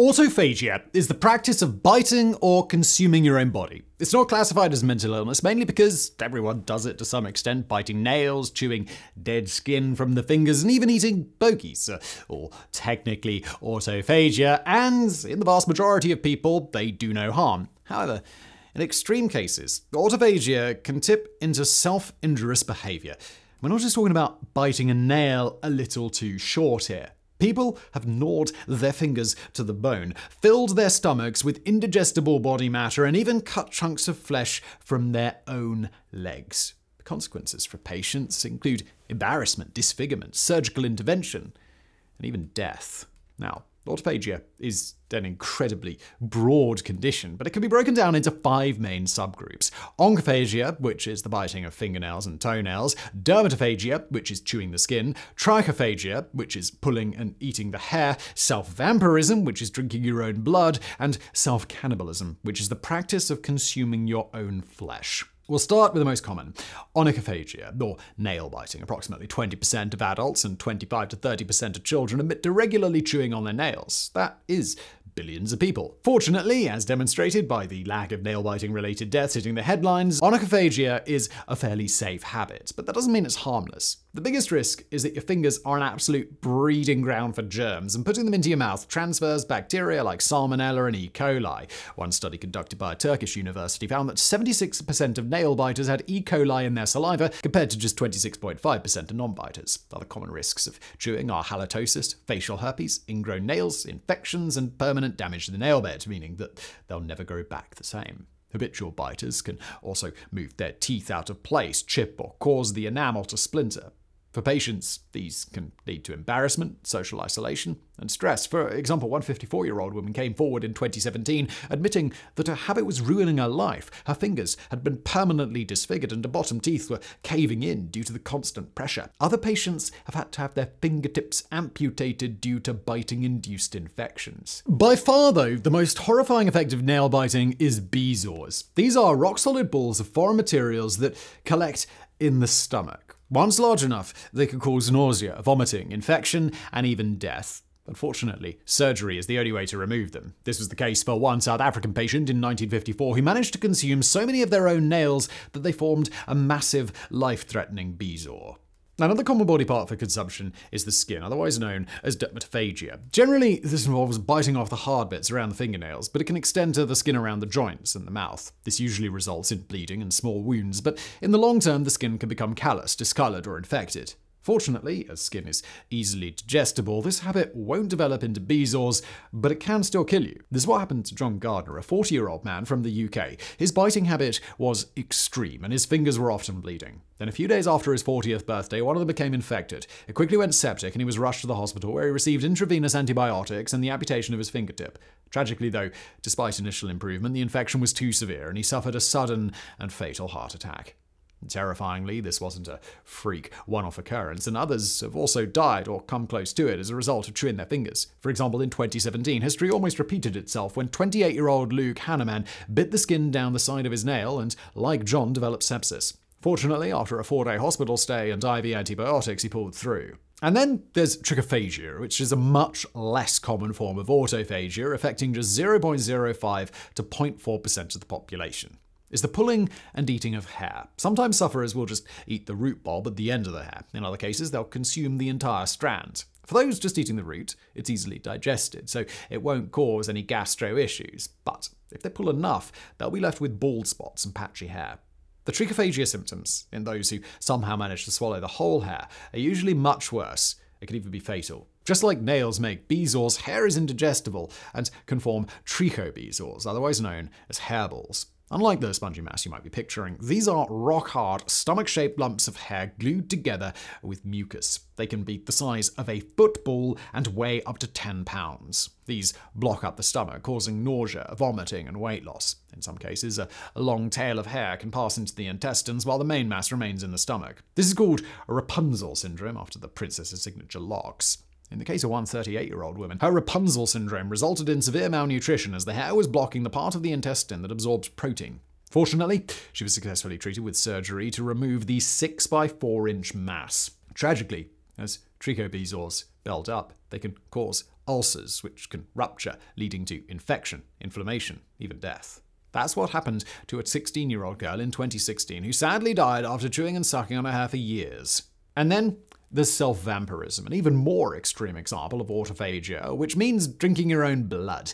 Autophagia is the practice of biting or consuming your own body. It's not classified as mental illness, mainly because everyone does it to some extent, biting nails, chewing dead skin from the fingers, and even eating bogies, uh, or technically autophagia, and in the vast majority of people, they do no harm. However, in extreme cases, autophagia can tip into self injurious behavior. We're not just talking about biting a nail a little too short here. People have gnawed their fingers to the bone, filled their stomachs with indigestible body matter, and even cut chunks of flesh from their own legs. The consequences for patients include embarrassment, disfigurement, surgical intervention, and even death. Now, Autophagia is an incredibly broad condition, but it can be broken down into five main subgroups. Onychophagia, which is the biting of fingernails and toenails, dermatophagia, which is chewing the skin, trichophagia, which is pulling and eating the hair, self-vampirism, which is drinking your own blood, and self-cannibalism, which is the practice of consuming your own flesh. We'll start with the most common onychophagia, or nail biting. Approximately 20% of adults and 25 to 30% of children admit to regularly chewing on their nails. That is billions of people. Fortunately, as demonstrated by the lack of nail biting related deaths hitting the headlines, onychophagia is a fairly safe habit, but that doesn't mean it's harmless. The biggest risk is that your fingers are an absolute breeding ground for germs, and putting them into your mouth transfers bacteria like Salmonella and E. coli. One study conducted by a Turkish university found that 76% of nail biters had E. coli in their saliva, compared to just 26.5% of non biters. Other common risks of chewing are halitosis, facial herpes, ingrown nails, infections, and permanent damage to the nail bed, meaning that they'll never grow back the same. Habitual biters can also move their teeth out of place, chip, or cause the enamel to splinter. For patients, these can lead to embarrassment, social isolation, and stress. For example, one 54 year old woman came forward in 2017 admitting that her habit was ruining her life. Her fingers had been permanently disfigured and her bottom teeth were caving in due to the constant pressure. Other patients have had to have their fingertips amputated due to biting induced infections. By far, though, the most horrifying effect of nail biting is bezoars. These are rock solid balls of foreign materials that collect in the stomach. Once large enough, they could cause nausea, vomiting, infection, and even death. Unfortunately, surgery is the only way to remove them. This was the case for one South African patient in 1954 who managed to consume so many of their own nails that they formed a massive, life threatening bezoar. Another common body part for consumption is the skin, otherwise known as dermatophagia. Generally, this involves biting off the hard bits around the fingernails, but it can extend to the skin around the joints and the mouth. This usually results in bleeding and small wounds, but in the long term, the skin can become callous, discolored, or infected. Fortunately, as skin is easily digestible, this habit won't develop into bezoars, but it can still kill you. This is what happened to John Gardner, a 40 year old man from the UK. His biting habit was extreme, and his fingers were often bleeding. Then, a few days after his 40th birthday, one of them became infected. It quickly went septic, and he was rushed to the hospital where he received intravenous antibiotics and the amputation of his fingertip. Tragically, though, despite initial improvement, the infection was too severe, and he suffered a sudden and fatal heart attack. Terrifyingly, this wasn't a freak, one off occurrence, and others have also died or come close to it as a result of chewing their fingers. For example, in 2017, history almost repeated itself when 28 year old Luke Hanneman bit the skin down the side of his nail and, like John, developed sepsis. Fortunately, after a four day hospital stay and IV antibiotics, he pulled through. And then there's trichophagia, which is a much less common form of autophagia, affecting just 0.05 to 0.4% of the population is the pulling and eating of hair. Sometimes sufferers will just eat the root bulb at the end of the hair. In other cases, they'll consume the entire strand. For those just eating the root, it's easily digested, so it won't cause any gastro issues. But if they pull enough, they'll be left with bald spots and patchy hair. The trichophagia symptoms, in those who somehow manage to swallow the whole hair, are usually much worse. It can even be fatal. Just like nails make bezoars, hair is indigestible and can form trichobezoars, otherwise known as hairballs. Unlike the spongy mass you might be picturing, these are rock hard, stomach shaped lumps of hair glued together with mucus. They can be the size of a football and weigh up to 10 pounds. These block up the stomach, causing nausea, vomiting, and weight loss. In some cases, a, long tail of hair can pass into the intestines while the main mass remains in the stomach. This is called Rapunzel syndrome after the princess's signature locks. In the case of one 38 year old woman, her Rapunzel syndrome resulted in severe malnutrition as the hair was blocking the part of the intestine that absorbs protein. Fortunately, she was successfully treated with surgery to remove the 6 by 4 inch mass. Tragically, as trichobezoars build up, they can cause ulcers, which can rupture, leading to infection, inflammation, even death. That's what happened to a 16 year old girl in 2016 who sadly died after chewing and sucking on her hair for years. And then there's self vampirism, an even more extreme example of autophagia, which means drinking your own blood.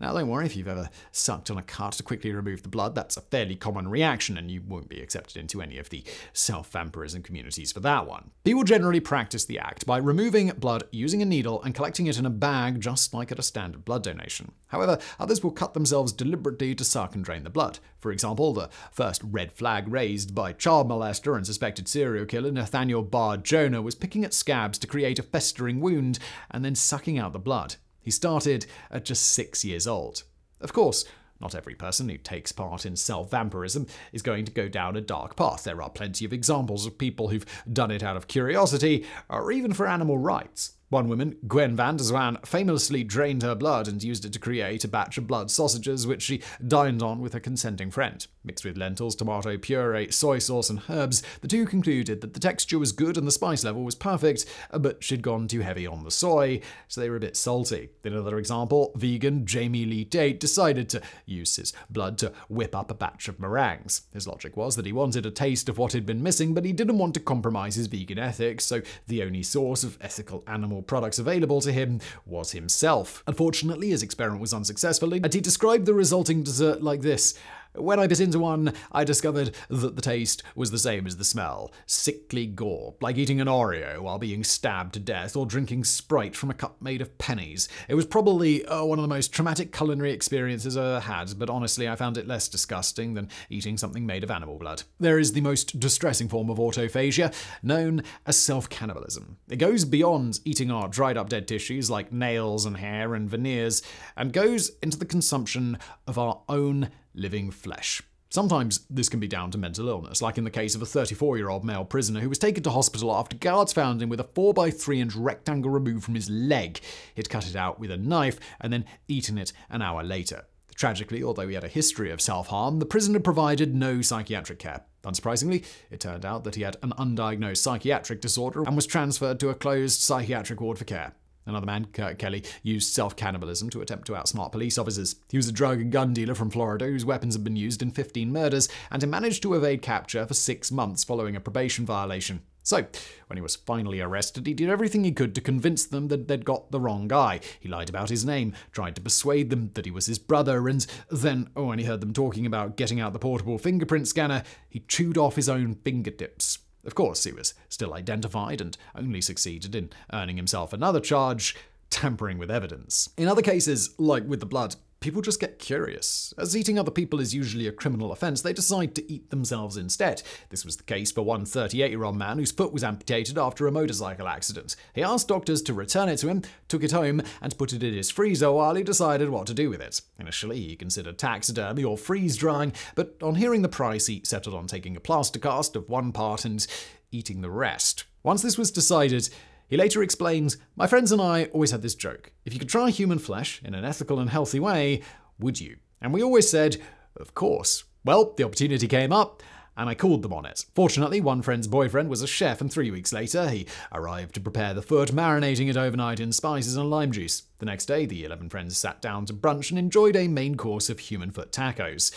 Now, don't worry if you've ever sucked on a cut to quickly remove the blood, that's a fairly common reaction, and you won't be accepted into any of the self vampirism communities for that one. People generally practice the act by removing blood using a needle and collecting it in a bag, just like at a standard blood donation. However, others will cut themselves deliberately to suck and drain the blood. For example, the first red flag raised by child molester and suspected serial killer Nathaniel Bar Jonah was picking at scabs to create a festering wound and then sucking out the blood. He started at just six years old. Of course, not every person who takes part in self vampirism is going to go down a dark path. There are plenty of examples of people who've done it out of curiosity or even for animal rights. One woman, Gwen van der Zwaan, famously drained her blood and used it to create a batch of blood sausages which she dined on with a consenting friend. Mixed with lentils, tomato puree, soy sauce, and herbs, the two concluded that the texture was good and the spice level was perfect, uh, but she'd gone too heavy on the soy, so they were a bit salty. In another example, vegan Jamie Lee Tate decided to use his blood to whip up a batch of meringues. His logic was that he wanted a taste of what had been missing, but he didn't want to compromise his vegan ethics, so the only source of ethical animal products available to him was himself. Unfortunately, his experiment was unsuccessful, and he described the resulting dessert like this. When I bit into one, I discovered that the taste was the same as the smell sickly gore, like eating an Oreo while being stabbed to death or drinking Sprite from a cup made of pennies. It was probably uh, one of the most traumatic culinary experiences I ever had, but honestly, I found it less disgusting than eating something made of animal blood. There is the most distressing form of autophagia, known as self cannibalism. It goes beyond eating our dried up dead tissues like nails and hair and veneers, and goes into the consumption of our own living flesh. Sometimes this can be down to mental illness, like in the case of a 34 year old male prisoner who was taken to hospital after guards found him with a 4x3 inch rectangle removed from his leg. He'd cut it out with a knife and then eaten it an hour later. Tragically, although he had a history of self harm, the prisoner provided no psychiatric care. Unsurprisingly, it turned out that he had an undiagnosed psychiatric disorder and was transferred to a closed psychiatric ward for care. Another man, Kurt Kelly, used self cannibalism to attempt to outsmart police officers. He was a drug and gun dealer from Florida whose weapons had been used in 15 murders, and he managed to evade capture for six months following a probation violation. So, when he was finally arrested, he did everything he could to convince them that they'd got the wrong guy. He lied about his name, tried to persuade them that he was his brother, and then, oh, when he heard them talking about getting out the portable fingerprint scanner, he chewed off his own fingertips. Of course, he was still identified and only succeeded in earning himself another charge tampering with evidence. In other cases, like with the blood, people just get curious. As eating other people is usually a criminal offense, they decide to eat themselves instead. This was the case for one 38 year old man whose foot was amputated after a motorcycle accident. He asked doctors to return it to him, took it home, and put it in his freezer while he decided what to do with it. Initially, he considered taxidermy or freeze drying, but on hearing the price, he settled on taking a plaster cast of one part and eating the rest. Once this was decided, he later explains My friends and I always had this joke. If you could try human flesh in an ethical and healthy way, would you? And we always said, Of course. Well, the opportunity came up, and I called them on it. Fortunately, one friend's boyfriend was a chef, and three weeks later, he arrived to prepare the foot, marinating it overnight in spices and lime juice. The next day, the 11 friends sat down to brunch and enjoyed a main course of human foot tacos.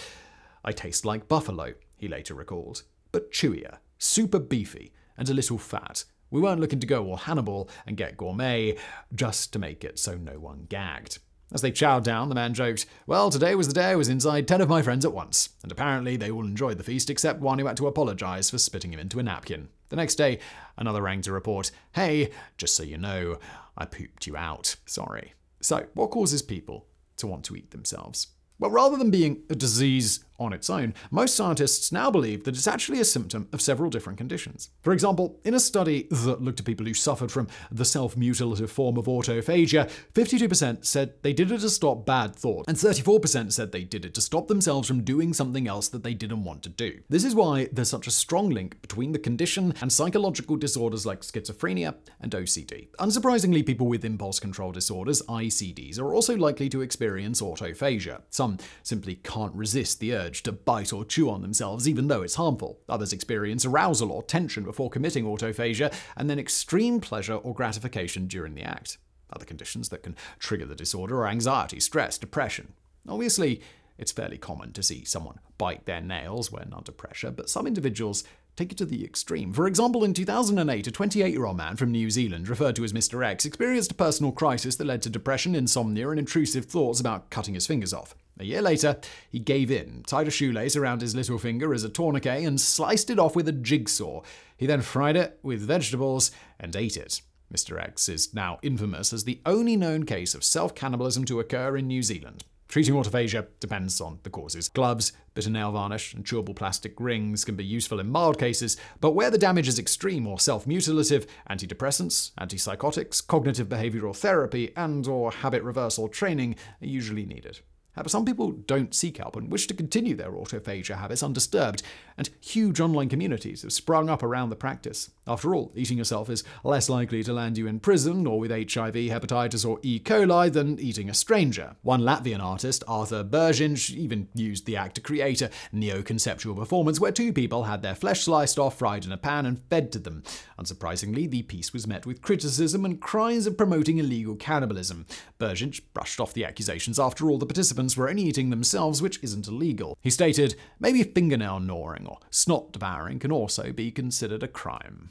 I taste like buffalo, he later recalled, but chewier, super beefy, and a little fat. We weren't looking to go all Hannibal and get gourmet just to make it so no one gagged. As they chowed down, the man joked, Well, today was the day I was inside ten of my friends at once, and apparently they all enjoyed the feast except one who had to apologize for spitting him into a napkin. The next day, another rang to report, Hey, just so you know, I pooped you out. Sorry. So, what causes people to want to eat themselves? Well, rather than being a disease on its own, most scientists now believe that it's actually a symptom of several different conditions. For example, in a study that looked at people who suffered from the self mutilative form of autophagia, 52% said they did it to stop bad thoughts, and 34% said they did it to stop themselves from doing something else that they didn't want to do. This is why there's such a strong link between the condition and psychological disorders like schizophrenia and OCD. Unsurprisingly, people with impulse control disorders, ICDs, are also likely to experience autophagia. Some simply can't resist the urge urge to bite or chew on themselves, even though it's harmful. Others experience arousal or tension before committing autophagia, and then extreme pleasure or gratification during the act. Other conditions that can trigger the disorder are anxiety, stress, depression. Obviously, it's fairly common to see someone bite their nails when under pressure, but some individuals take it to the extreme. For example, in 2008, a 28 year old man from New Zealand, referred to as Mr. X, experienced a personal crisis that led to depression, insomnia, and intrusive thoughts about cutting his fingers off. A year later, he gave in, tied a shoelace around his little finger as a tourniquet, and sliced it off with a jigsaw. He then fried it with vegetables and ate it. Mr. X is now infamous as the only known case of self cannibalism to occur in New Zealand. Treating autophagia depends on the causes. Gloves, bitter nail varnish, and chewable plastic rings can be useful in mild cases, but where the damage is extreme or self-mutilative, antidepressants, antipsychotics, cognitive behavioral therapy, and or habit reversal training are usually needed. Uh, However, some people don't seek help and wish to continue their autophagia habits undisturbed, and huge online communities have sprung up around the practice. After all, eating yourself is less likely to land you in prison or with HIV, hepatitis, or E. coli than eating a stranger. One Latvian artist, Arthur Berzinsh, even used the act to create a neo-conceptual performance where two people had their flesh sliced off, fried in a pan, and fed to them. Unsurprisingly, the piece was met with criticism and cries of promoting illegal cannibalism. Berzinsh brushed off the accusations. After all, the participants were only eating themselves, which isn't illegal. He stated, maybe fingernail gnawing or snot devouring can also be considered a crime.